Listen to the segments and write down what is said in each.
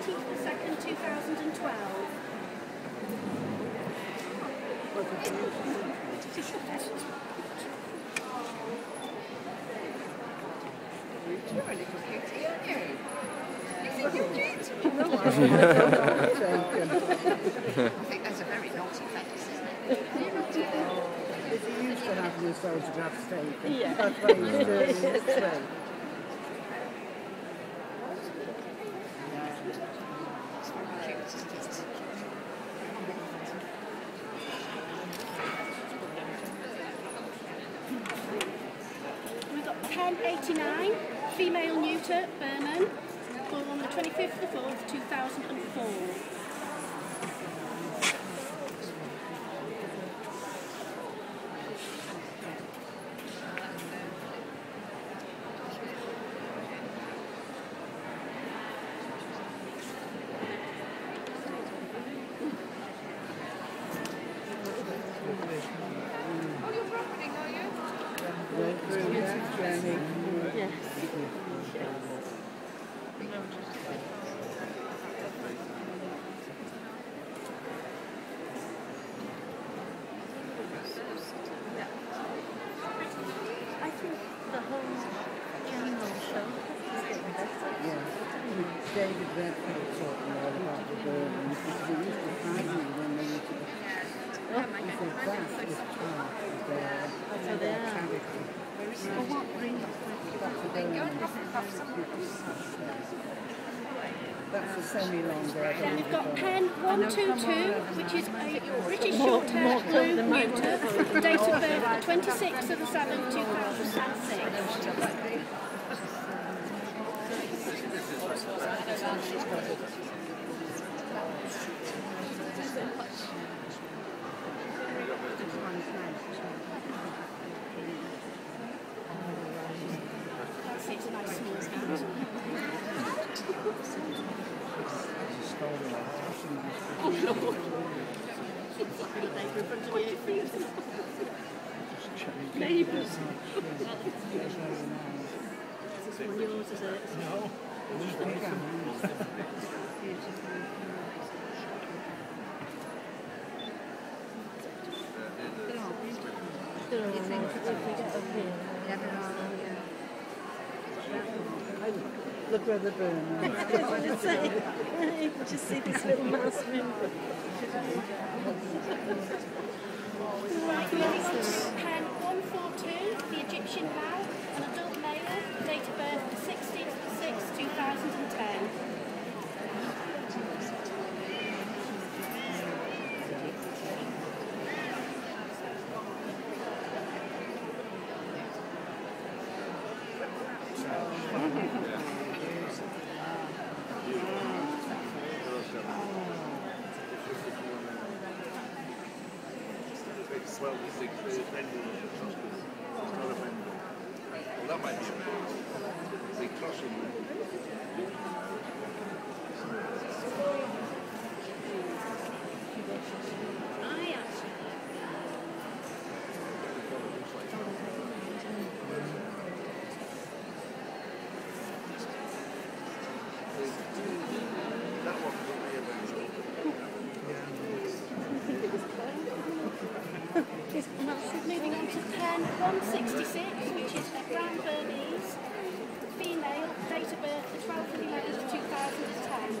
17th 2nd, 2012. You're a little aren't you? Your cute? I think that's a very naughty face, isn't it? He used to having his photographs taken? Yeah. 1089, female neuter Turk born on the 25th of 4th, 2004. That's a semi-long burden. We've got pen 122, which is a British short-haired blue neuter, date of birth 26th of the 7th, 2006. That's it, it's a nice small cat. Neighbours. This one yours, is it? There Look where the burn is. I just see this little mouse moving. right, 142, the Egyptian male, an adult male, date of birth 6 2010. Well, that might be a crossing. I actually. That one will be a vendor. Moving on to pen 166, which is a brown Burmese, female, date of birth the 12th of the 11th, 2010.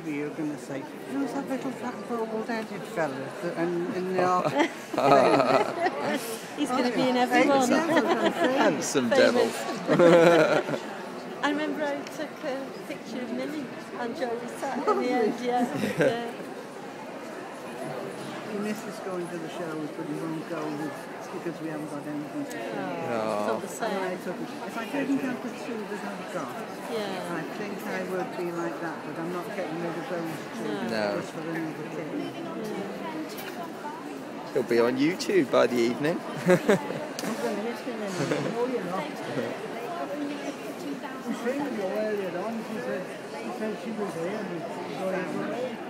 know, both you are going to say, who's that little black bald-headed fella that, and in the art? He's going to be in every one. Handsome devil. I remember I took a picture of Millie and Joey sat in the end, yeah. yeah. He misses going to the show, but he won't go with- because we haven't got anything to show. It's not the And I same. took it. If I couldn't have the two that I've got, Yeah. I think I would be like that, but I'm not getting rid of those two No. just for another kid. He'll be on YouTube by the evening. I'm going to hit him in the you're not. She seen you earlier on. She said, she said she was here and she was going away.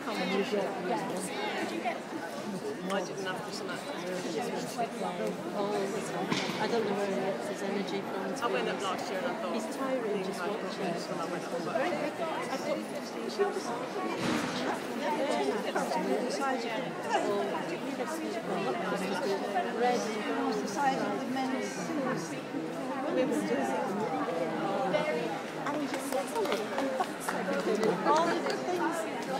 I have to some I don't know where he gets his energy from. I went up last year and I thought He's tiring just watching. I went up. I Red and brown. And he just it and bats it. All of the things. Yes.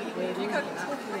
a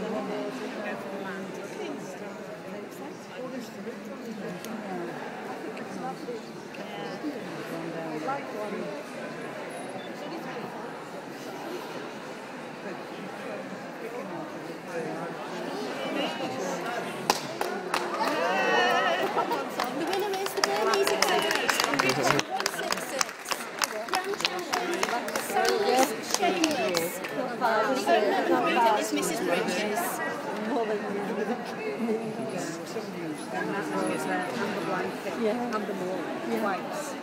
Thank you. yeah. and the more yeah. Wipes.